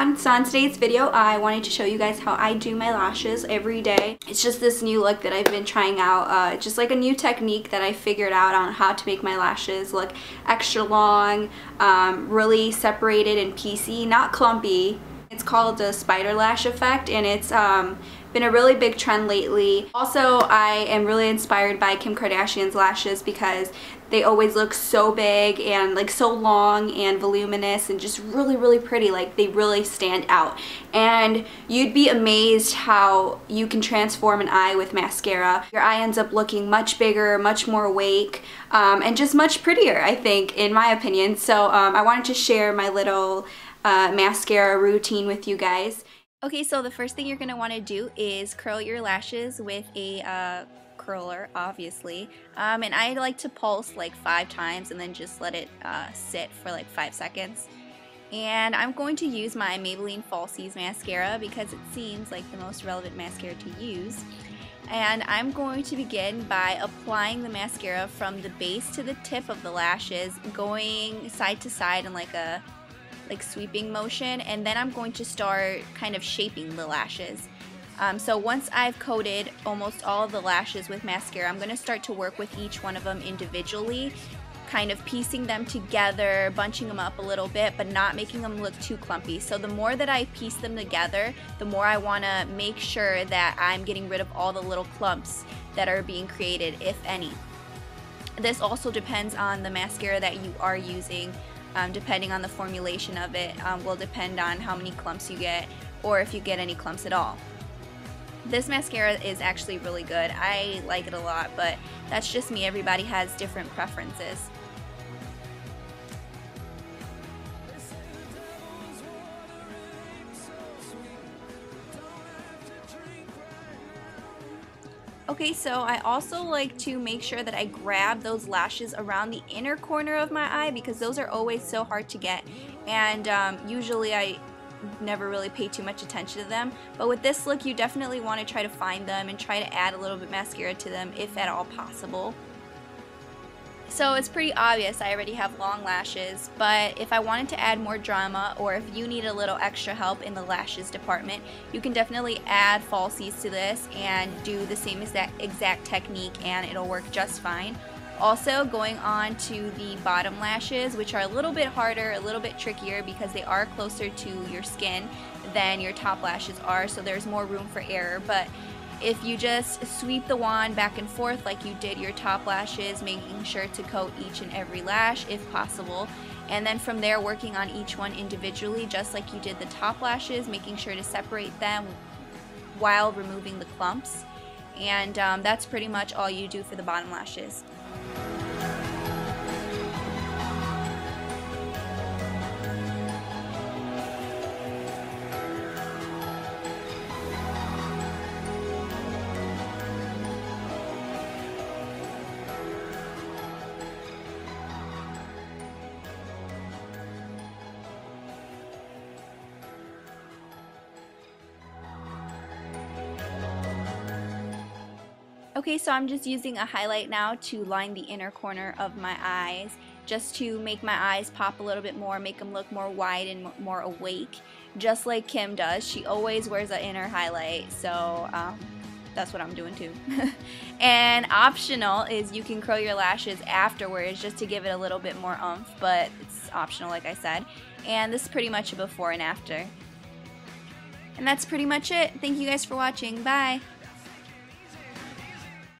So on today's video, I wanted to show you guys how I do my lashes every day. It's just this new look that I've been trying out. Uh, just like a new technique that I figured out on how to make my lashes look extra long, um, really separated and piecey, not clumpy. It's called the spider lash effect and it's um, been a really big trend lately. Also, I am really inspired by Kim Kardashian's lashes because they always look so big and like so long and voluminous and just really, really pretty. Like they really stand out. And you'd be amazed how you can transform an eye with mascara. Your eye ends up looking much bigger, much more awake, um, and just much prettier, I think, in my opinion. So um, I wanted to share my little uh, mascara routine with you guys. Okay, so the first thing you're going to want to do is curl your lashes with a uh, curler, obviously. Um, and I like to pulse like five times and then just let it uh, sit for like five seconds. And I'm going to use my Maybelline Falsies mascara because it seems like the most relevant mascara to use. And I'm going to begin by applying the mascara from the base to the tip of the lashes, going side to side in like a like sweeping motion and then I'm going to start kind of shaping the lashes. Um, so once I've coated almost all the lashes with mascara, I'm going to start to work with each one of them individually, kind of piecing them together, bunching them up a little bit, but not making them look too clumpy. So the more that I piece them together, the more I want to make sure that I'm getting rid of all the little clumps that are being created, if any. This also depends on the mascara that you are using um, depending on the formulation of it um, will depend on how many clumps you get or if you get any clumps at all. This mascara is actually really good. I like it a lot, but that's just me. Everybody has different preferences. Okay, so I also like to make sure that I grab those lashes around the inner corner of my eye because those are always so hard to get and um, usually I never really pay too much attention to them but with this look you definitely want to try to find them and try to add a little bit mascara to them if at all possible. So it's pretty obvious I already have long lashes, but if I wanted to add more drama or if you need a little extra help in the lashes department, you can definitely add falsies to this and do the same exact, exact technique and it'll work just fine. Also going on to the bottom lashes, which are a little bit harder, a little bit trickier because they are closer to your skin than your top lashes are, so there's more room for error, but if you just sweep the wand back and forth like you did your top lashes, making sure to coat each and every lash if possible, and then from there working on each one individually just like you did the top lashes, making sure to separate them while removing the clumps. And um, that's pretty much all you do for the bottom lashes. Okay, so I'm just using a highlight now to line the inner corner of my eyes just to make my eyes pop a little bit more, make them look more wide and more awake, just like Kim does. She always wears an inner highlight, so um, that's what I'm doing too. and optional is you can curl your lashes afterwards just to give it a little bit more oomph, but it's optional like I said. And this is pretty much a before and after. And that's pretty much it. Thank you guys for watching. Bye!